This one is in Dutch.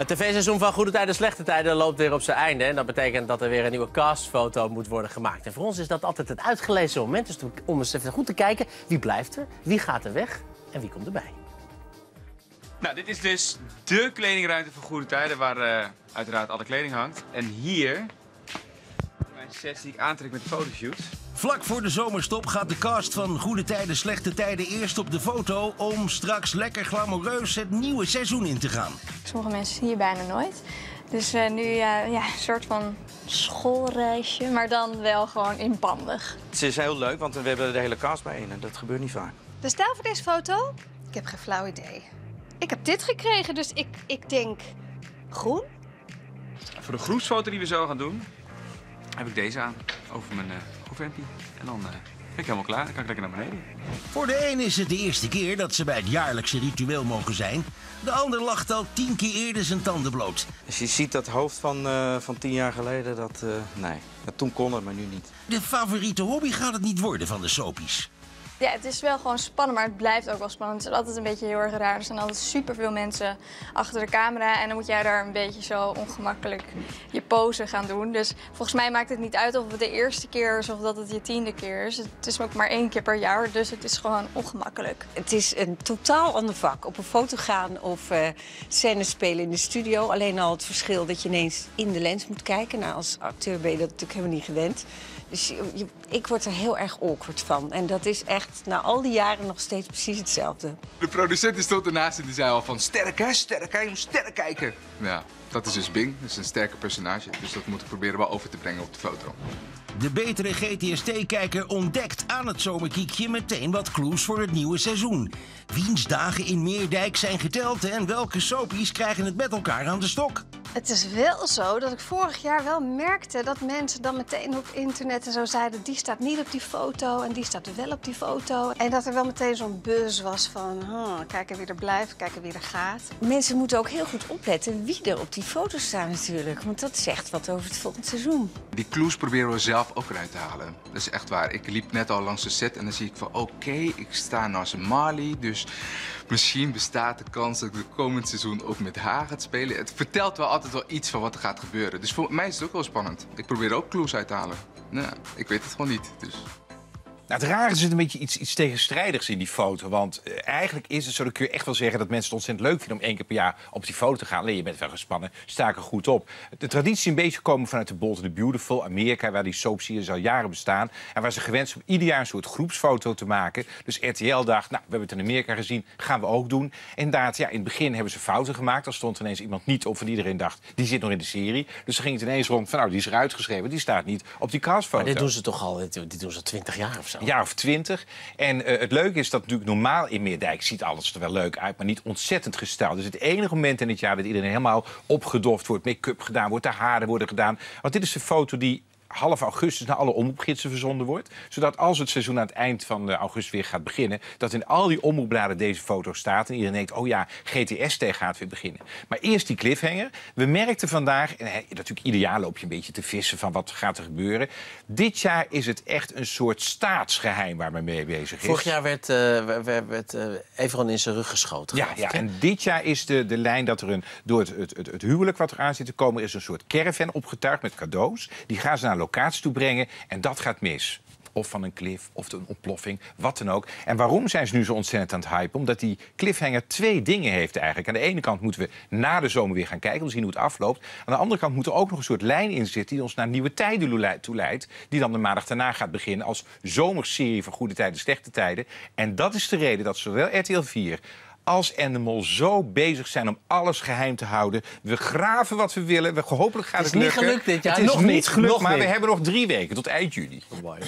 Het tv-seizoen van Goede Tijden, Slechte Tijden loopt weer op zijn einde. En dat betekent dat er weer een nieuwe castfoto moet worden gemaakt. En voor ons is dat altijd het uitgelezen moment. Dus om eens even goed te kijken, wie blijft er, wie gaat er weg en wie komt erbij. Nou, dit is dus de kledingruimte voor Goede Tijden, waar eh, uiteraard alle kleding hangt. En hier, mijn sets die ik aantrek met de fotoshoots. Vlak voor de zomerstop gaat de cast van Goede Tijden, Slechte Tijden eerst op de foto om straks lekker glamoureus het nieuwe seizoen in te gaan. Sommige mensen zie je bijna nooit. Dus eh, nu ja, ja, een soort van schoolreisje, maar dan wel gewoon inpandig. Het is heel leuk, want we hebben de hele cast bijeen en dat gebeurt niet vaak. De stijl voor deze foto? Ik heb geen flauw idee. Ik heb dit gekregen, dus ik, ik denk groen. Voor de groepsfoto die we zo gaan doen, heb ik deze aan. Over mijn uh, overhemdje. En dan eh, ben ik helemaal klaar. Dan kan ik lekker naar beneden. Voor de een is het de eerste keer dat ze bij het jaarlijkse ritueel mogen zijn. De ander lacht al tien keer eerder zijn tanden bloot. Als je ziet dat hoofd van, eh, van tien jaar geleden, dat... nee, ja, toen kon het, maar nu niet. De favoriete hobby gaat het niet worden van de soapies. Ja, het is wel gewoon spannend, maar het blijft ook wel spannend. Het is altijd een beetje heel erg raar. Er zijn altijd superveel mensen achter de camera en dan moet jij daar een beetje zo ongemakkelijk je pose gaan doen. Dus volgens mij maakt het niet uit of het de eerste keer is of dat het je tiende keer is. Het is ook maar één keer per jaar, dus het is gewoon ongemakkelijk. Het is een totaal ander vak. Op een foto gaan of uh, scènes spelen in de studio. Alleen al het verschil dat je ineens in de lens moet kijken. Nou, als acteur ben je dat natuurlijk helemaal niet gewend. Dus ik word er heel erg awkward van. En dat is echt na al die jaren nog steeds precies hetzelfde. De producent die stond ernaast en die zei al van sterk hè, sterk hè, je moet sterk kijken. Ja, dat is dus Bing, dat is een sterke personage. Dus dat moet ik proberen wel over te brengen op de foto. De betere GTST-kijker ontdekt aan het zomerkiekje meteen wat clues voor het nieuwe seizoen. Wiens dagen in Meerdijk zijn geteld en welke soapies krijgen het met elkaar aan de stok? Het is wel zo dat ik vorig jaar wel merkte dat mensen dan meteen op internet en zo zeiden... die staat niet op die foto en die staat wel op die foto. En dat er wel meteen zo'n buzz was van huh, kijken wie er blijft, kijken wie er gaat. Mensen moeten ook heel goed opletten wie er op die foto staat natuurlijk. Want dat zegt wat over het volgende seizoen. Die clues proberen we zelf ook eruit te halen. Dat is echt waar. Ik liep net al langs de set en dan zie ik van oké, ik sta naast Mali. Dus misschien bestaat de kans dat ik de komend seizoen ook met haar gaat spelen. Het vertelt wel altijd wel iets van wat er gaat gebeuren. Dus voor mij is het ook wel spannend. Ik probeer ook clues uit te halen. Nou, ik weet het gewoon niet. Dus. Nou, het rare zit een beetje iets, iets tegenstrijdigs in die foto. Want eh, eigenlijk is het zo, dat kun je echt wel zeggen... dat mensen het ontzettend leuk vinden om één keer per jaar op die foto te gaan. Alleen je bent wel gespannen, sta er goed op. De traditie is een beetje gekomen vanuit de Bold and the Beautiful, Amerika... waar die soaps hier al jaren bestaan. En waar ze gewend zijn om ieder jaar een soort groepsfoto te maken. Dus RTL dacht, nou, we hebben het in Amerika gezien, gaan we ook doen. Inderdaad, ja, in het begin hebben ze fouten gemaakt. Er stond ineens iemand niet op van iedereen dacht, die zit nog in de serie. Dus dan ging het ineens rond van, nou, die is eruit geschreven. Die staat niet op die castfoto. Maar dit doen ze toch al, dit doen ze twintig jaar of zo? Jaar of twintig. En uh, het leuke is dat natuurlijk normaal in Meerdijk ziet alles er wel leuk uit, maar niet ontzettend gesteld. Dus het enige moment in het jaar dat iedereen helemaal opgedoft wordt, make-up gedaan wordt, de haren worden gedaan. Want dit is de foto die half augustus naar alle omroepgidsen verzonden wordt. Zodat als het seizoen aan het eind van augustus weer gaat beginnen... dat in al die omroepbladen deze foto staat. En iedereen denkt, oh ja, GTST gaat weer beginnen. Maar eerst die cliffhanger. We merkten vandaag, en natuurlijk ieder jaar loop je een beetje te vissen... van wat gaat er gebeuren. Dit jaar is het echt een soort staatsgeheim waar men mee bezig is. Vorig jaar werd, uh, werd, werd uh, Everon in zijn rug geschoten. Ja, ja, en dit jaar is de, de lijn dat er een, door het, het, het, het huwelijk wat eraan zit te komen... is een soort caravan opgetuigd met cadeaus. Die gaan ze naar locatie toe brengen en dat gaat mis. Of van een cliff, of een ontploffing, wat dan ook. En waarom zijn ze nu zo ontzettend aan het hypen? Omdat die cliffhanger twee dingen heeft eigenlijk. Aan de ene kant moeten we na de zomer weer gaan kijken... om te zien hoe het afloopt. Aan de andere kant moet er ook nog een soort lijn in zitten... die ons naar nieuwe tijden toe leidt... die dan de maandag daarna gaat beginnen als zomerserie van goede tijden, slechte tijden. En dat is de reden dat zowel RTL 4 als Animal zo bezig zijn om alles geheim te houden. We graven wat we willen. We, hopelijk gaat het, het lukken. niet gelukt dit jaar. Het is nog niet gelukt, nog maar niet. we hebben nog drie weken tot eind juli. Gedaan.